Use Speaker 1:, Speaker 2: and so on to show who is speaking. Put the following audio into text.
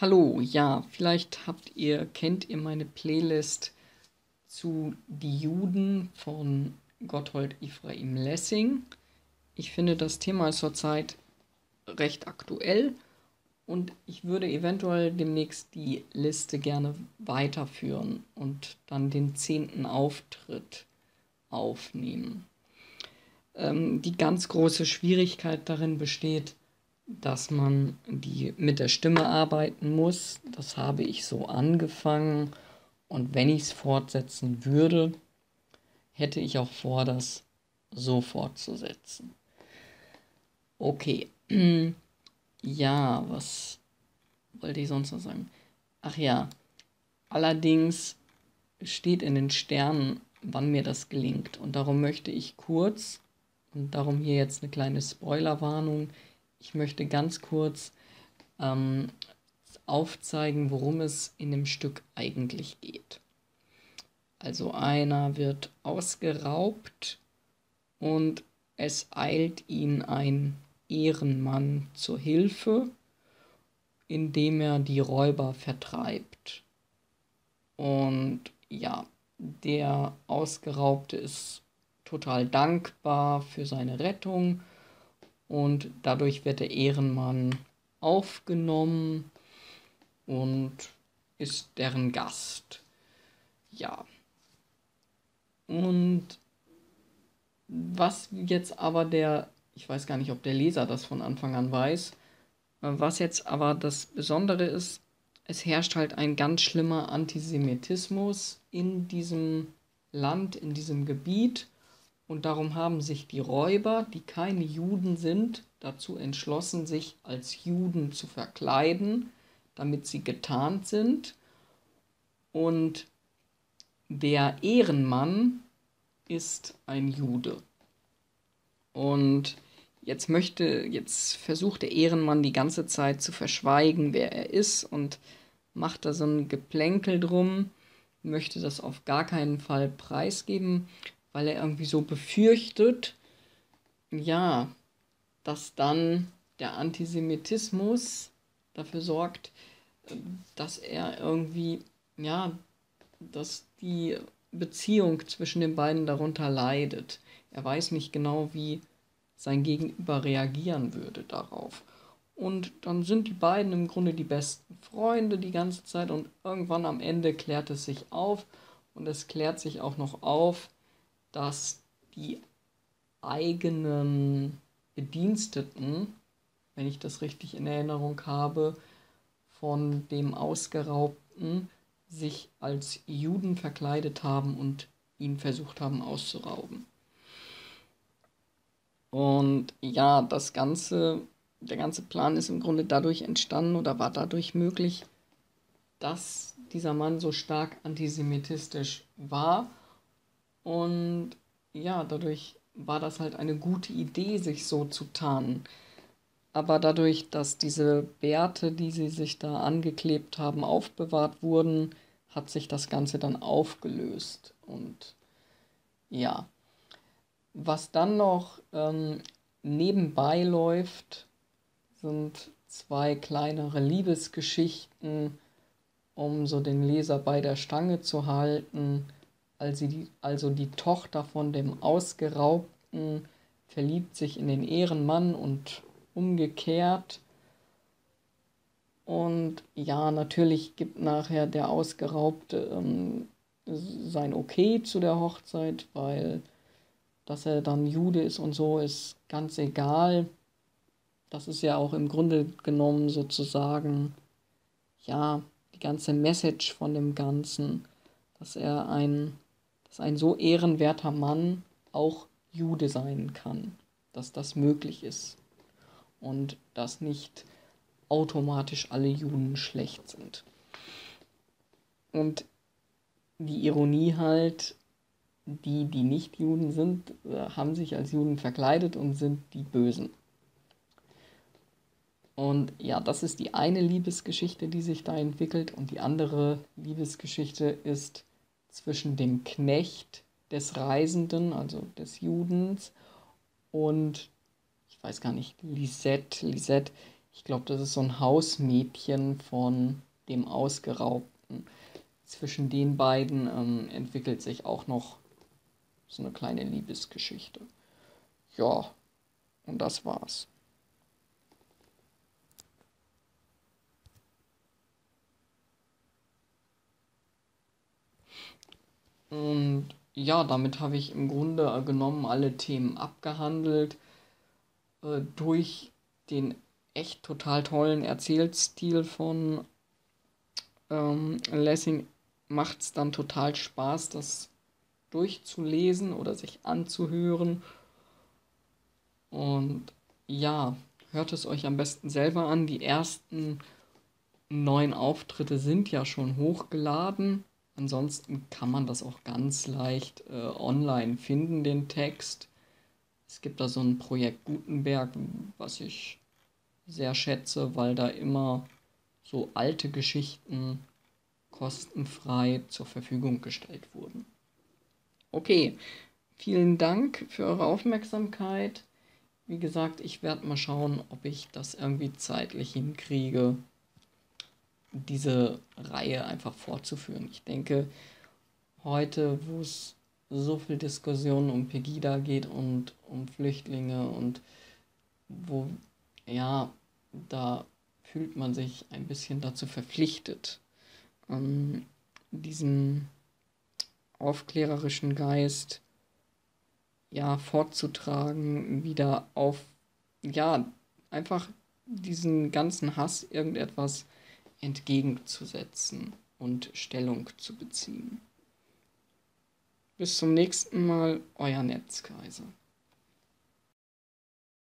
Speaker 1: Hallo, ja, vielleicht habt ihr, kennt ihr meine Playlist zu Die Juden von Gotthold Ephraim Lessing. Ich finde, das Thema ist zurzeit recht aktuell und ich würde eventuell demnächst die Liste gerne weiterführen und dann den zehnten Auftritt aufnehmen. Ähm, die ganz große Schwierigkeit darin besteht, dass man die mit der Stimme arbeiten muss. Das habe ich so angefangen und wenn ich es fortsetzen würde, hätte ich auch vor, das so fortzusetzen. Okay. Ja, was wollte ich sonst noch sagen? Ach ja, allerdings steht in den Sternen, wann mir das gelingt. Und darum möchte ich kurz, und darum hier jetzt eine kleine Spoilerwarnung, ich möchte ganz kurz ähm, aufzeigen, worum es in dem Stück eigentlich geht. Also einer wird ausgeraubt und es eilt ihn ein Ehrenmann zur Hilfe, indem er die Räuber vertreibt. Und ja, der Ausgeraubte ist total dankbar für seine Rettung und dadurch wird der Ehrenmann aufgenommen und ist deren Gast. Ja. Und was jetzt aber der ich weiß gar nicht, ob der Leser das von Anfang an weiß. Was jetzt aber das Besondere ist, es herrscht halt ein ganz schlimmer Antisemitismus in diesem Land, in diesem Gebiet. Und darum haben sich die Räuber, die keine Juden sind, dazu entschlossen, sich als Juden zu verkleiden, damit sie getarnt sind. Und der Ehrenmann ist ein Jude. Und jetzt möchte, jetzt versucht der Ehrenmann die ganze Zeit zu verschweigen, wer er ist und macht da so ein Geplänkel drum, möchte das auf gar keinen Fall preisgeben, weil er irgendwie so befürchtet, ja, dass dann der Antisemitismus dafür sorgt, dass er irgendwie, ja, dass die Beziehung zwischen den beiden darunter leidet. Er weiß nicht genau, wie sein Gegenüber reagieren würde darauf. Und dann sind die beiden im Grunde die besten Freunde die ganze Zeit und irgendwann am Ende klärt es sich auf und es klärt sich auch noch auf, dass die eigenen Bediensteten, wenn ich das richtig in Erinnerung habe, von dem Ausgeraubten sich als Juden verkleidet haben und ihn versucht haben auszurauben. Und ja, das Ganze, der ganze Plan ist im Grunde dadurch entstanden oder war dadurch möglich, dass dieser Mann so stark antisemitistisch war. Und ja, dadurch war das halt eine gute Idee, sich so zu tarnen. Aber dadurch, dass diese Bärte, die sie sich da angeklebt haben, aufbewahrt wurden, hat sich das Ganze dann aufgelöst. Und ja, was dann noch ähm, nebenbei läuft, sind zwei kleinere Liebesgeschichten, um so den Leser bei der Stange zu halten. Also die, also die Tochter von dem Ausgeraubten verliebt sich in den Ehrenmann und umgekehrt. Und ja, natürlich gibt nachher der Ausgeraubte ähm, sein Okay zu der Hochzeit, weil dass er dann Jude ist und so, ist ganz egal. Das ist ja auch im Grunde genommen sozusagen, ja, die ganze Message von dem Ganzen, dass er ein, dass ein so ehrenwerter Mann auch Jude sein kann, dass das möglich ist und dass nicht automatisch alle Juden schlecht sind. Und die Ironie halt, die, die nicht Juden sind, äh, haben sich als Juden verkleidet und sind die Bösen. Und ja, das ist die eine Liebesgeschichte, die sich da entwickelt. Und die andere Liebesgeschichte ist zwischen dem Knecht des Reisenden, also des Judens, und ich weiß gar nicht, Lisette. Lisette Ich glaube, das ist so ein Hausmädchen von dem Ausgeraubten. Zwischen den beiden ähm, entwickelt sich auch noch so eine kleine Liebesgeschichte. Ja, und das war's. Und ja, damit habe ich im Grunde genommen alle Themen abgehandelt. Äh, durch den echt total tollen Erzählstil von ähm, Lessing macht es dann total Spaß, das durchzulesen oder sich anzuhören. Und ja, hört es euch am besten selber an. Die ersten neun Auftritte sind ja schon hochgeladen. Ansonsten kann man das auch ganz leicht äh, online finden, den Text. Es gibt da so ein Projekt Gutenberg, was ich sehr schätze, weil da immer so alte Geschichten kostenfrei zur Verfügung gestellt wurden. Okay, vielen Dank für eure Aufmerksamkeit. Wie gesagt, ich werde mal schauen, ob ich das irgendwie zeitlich hinkriege, diese Reihe einfach fortzuführen. Ich denke, heute, wo es so viel Diskussion um Pegida geht und um Flüchtlinge und wo, ja, da fühlt man sich ein bisschen dazu verpflichtet, ähm, diesen aufklärerischen Geist ja fortzutragen, wieder auf ja einfach diesen ganzen Hass irgendetwas entgegenzusetzen und Stellung zu beziehen. Bis zum nächsten Mal, euer Netzkaiser.